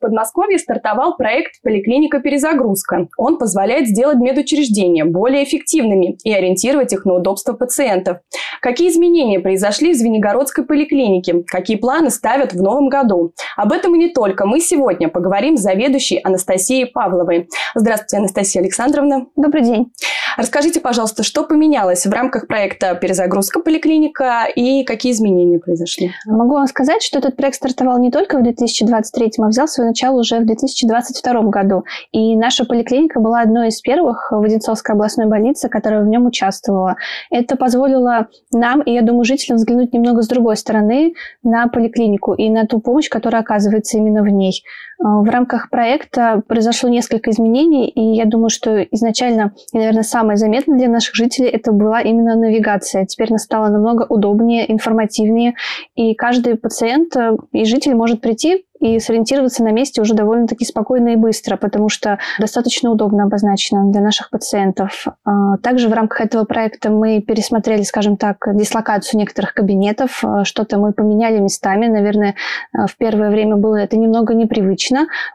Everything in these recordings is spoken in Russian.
Подмосковье стартовал проект «Поликлиника Перезагрузка». Он позволяет сделать медучреждения более эффективными и ориентировать их на удобство пациентов. Какие изменения произошли в Звенигородской поликлинике? Какие планы ставят в новом году? Об этом и не только. Мы сегодня поговорим с заведующей Анастасией Павловой. Здравствуйте, Анастасия Александровна. Добрый день. Расскажите, пожалуйста, что поменялось в рамках проекта «Перезагрузка поликлиника» и какие изменения произошли? Могу вам сказать, что этот проект стартовал не только в 2023, а взял свое начало уже в 2022 году. И наша поликлиника была одной из первых в Одинцовской областной больнице, которая в нем участвовала. Это позволило нам, и я думаю, жителям взглянуть немного с другой стороны на поликлинику и на ту помощь, которая оказывается именно в ней. А, в рамках проекта произошло несколько изменений, и я думаю, что изначально, и, наверное, самое заметное для наших жителей, это была именно навигация. Теперь она стала намного удобнее, информативнее, и каждый пациент э, и житель может прийти и сориентироваться на месте уже довольно-таки спокойно и быстро, потому что достаточно удобно обозначено для наших пациентов. А, также в рамках этого проекта мы пересмотрели, скажем так, дислокацию некоторых кабинетов, что-то мы поменяли местами, наверное, в первое время было это немного непривычно,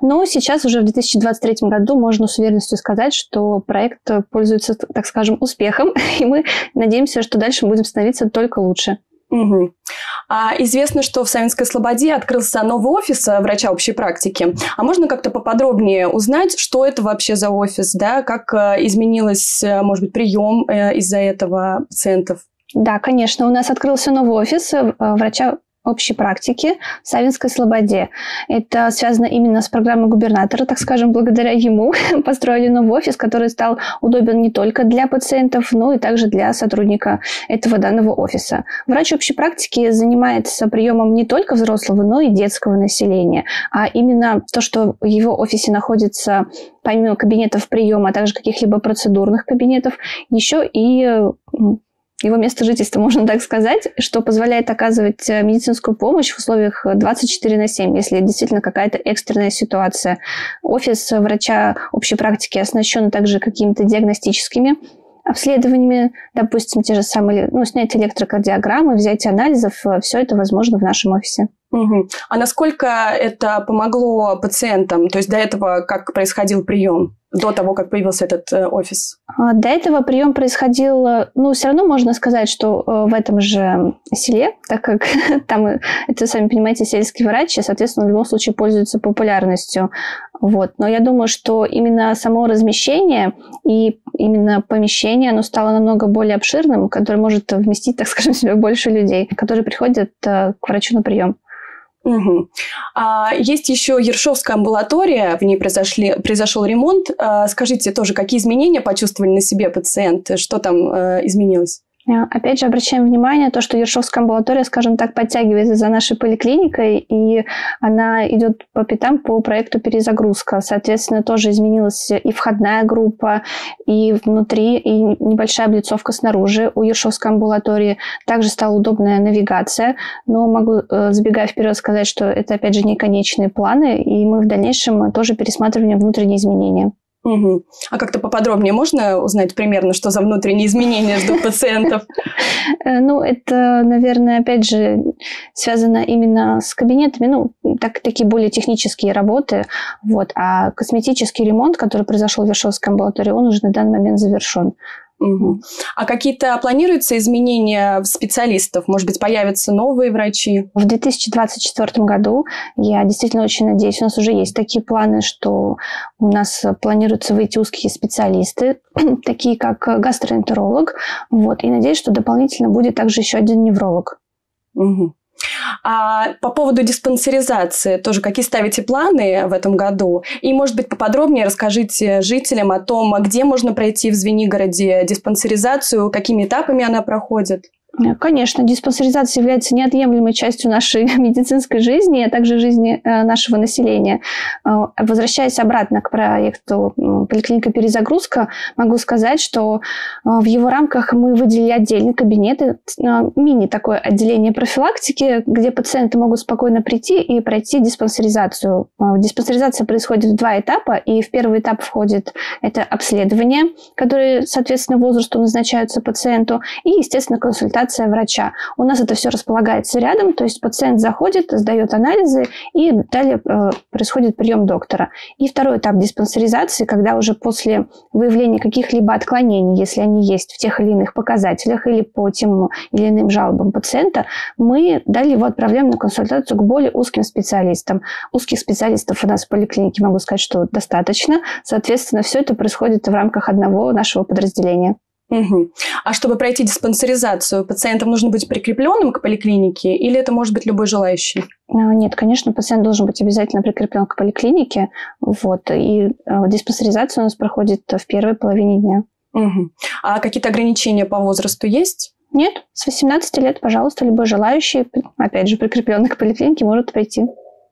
но сейчас уже в 2023 году можно с уверенностью сказать, что проект пользуется, так скажем, успехом, и мы надеемся, что дальше будем становиться только лучше. Угу. А известно, что в Савинской Слободе открылся новый офис э, врача общей практики. А можно как-то поподробнее узнать, что это вообще за офис, да, как э, изменилось, э, может быть, прием из-за этого пациентов? Да, конечно. У нас открылся новый офис врача общей практики в Савинской Слободе. Это связано именно с программой губернатора, так скажем, благодаря ему построили новый офис, который стал удобен не только для пациентов, но и также для сотрудника этого данного офиса. Врач общей практики занимается приемом не только взрослого, но и детского населения. А именно то, что в его офисе находится помимо кабинетов приема, а также каких-либо процедурных кабинетов, еще и его место жительства, можно так сказать, что позволяет оказывать э, медицинскую помощь в условиях 24 на 7, если действительно какая-то экстренная ситуация. Офис врача общей практики оснащен также какими-то диагностическими обследованиями, допустим, те же самые, ну, снять электрокардиограммы, взять анализов, э, все это возможно в нашем офисе. Угу. А насколько это помогло пациентам? То есть до этого как происходил прием? До того, как появился этот э, офис? А, до этого прием происходил, э, ну, все равно можно сказать, что э, в этом же селе, так как там, э, это, сами понимаете, сельский врач, и, соответственно, в любом случае пользуется популярностью. Вот. Но я думаю, что именно само размещение и именно помещение, оно стало намного более обширным, которое может вместить, так скажем, себе больше людей, которые приходят к врачу на прием. Угу. А, есть еще Ершовская амбулатория, в ней произошли, произошел ремонт. А, скажите тоже, какие изменения почувствовали на себе пациенты, что там а, изменилось? Э, опять же, обращаем внимание, то, что Ершовская амбулатория, скажем так, подтягивается за нашей поликлиникой, и она идет по пятам по проекту перезагрузка. Соответственно, тоже изменилась и входная группа, и внутри, и небольшая облицовка снаружи у Ершовской амбулатории. Также стала удобная навигация, но могу, э, забегая вперед, сказать, что это, опять же, не конечные планы, и мы в дальнейшем тоже пересматриваем внутренние изменения. Угу. А как-то поподробнее можно узнать примерно, что за внутренние изменения ждут пациентов? Э, ну, это, наверное, опять же, связано именно с кабинетами, ну, так, такие более технические работы, вот, а косметический ремонт, который произошел в Вершовской амбулатории, он уже на данный момент завершен. Угу. А какие-то планируются изменения специалистов? Может быть, появятся новые врачи? В 2024 году я действительно очень надеюсь, у нас уже есть такие планы, что у нас планируется выйти узкие специалисты, такие как гастроэнтеролог. Вот, и надеюсь, что дополнительно будет также еще один невролог. Угу. А по поводу диспансеризации тоже какие ставите планы в этом году? И, может быть, поподробнее расскажите жителям о том, где можно пройти в Звенигороде диспансеризацию, какими этапами она проходит? Конечно, диспансеризация является неотъемлемой частью нашей медицинской жизни, а также жизни э, нашего населения. Э, возвращаясь обратно к проекту «Поликлиника перезагрузка», могу сказать, что э, в его рамках мы выделили отдельные кабинеты, мини такое отделение профилактики, где пациенты могут спокойно прийти и пройти диспансеризацию. Диспансеризация происходит в два этапа, и в первый этап входит это обследование, которое, соответственно, возрасту назначаются пациенту, и, естественно, консультация консультация врача. У нас это все располагается рядом, то есть пациент заходит, сдает анализы, и далее э, происходит прием доктора. И второй этап диспансеризации, когда уже после выявления каких-либо отклонений, если они есть в тех или иных показателях или по тем или иным жалобам пациента, мы далее его отправляем на консультацию к более узким специалистам. Узких специалистов у нас в поликлинике, могу сказать, что достаточно. Соответственно, все это происходит в рамках одного нашего подразделения. Угу. А чтобы пройти диспансеризацию, пациентам нужно быть прикрепленным к поликлинике или это может быть любой желающий? А, нет, конечно, пациент должен быть обязательно прикреплен к поликлинике. Вот, и а, диспансеризация у нас проходит в первой половине дня. Угу. А какие-то ограничения по возрасту есть? Нет, с 18 лет, пожалуйста, любой желающий, опять же, прикрепленный к поликлинике, может пройти.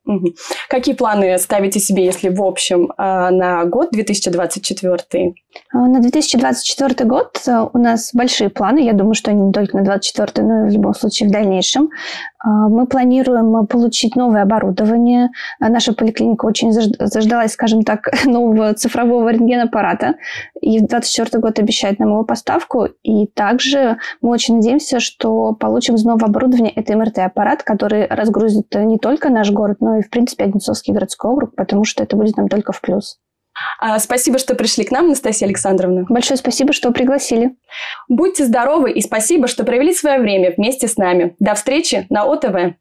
Угу. Какие планы ставите себе, если в общем, а, на год 2024? А, на 2024 год э, у нас большие планы. Я думаю, что они не только на 2024, но и в любом случае в дальнейшем. А, мы планируем получить новое оборудование. Наша поликлиника очень заждалась, скажем так, нового цифрового рентгенаппарата. И в 2024 год обещает нам его поставку. И также мы очень надеемся, что получим из нового оборудования это МРТ-аппарат, который разгрузит не только наш город, но и, в принципе, Одинцовский городской округ, потому что это будет нам только в плюс. А, спасибо, что пришли к нам, Анастасия Александровна. Большое спасибо, что пригласили. Будьте здоровы и спасибо, что провели свое время вместе с нами. До встречи на ОТВ.